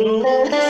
Mm-hmm.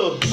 so.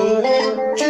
Oh,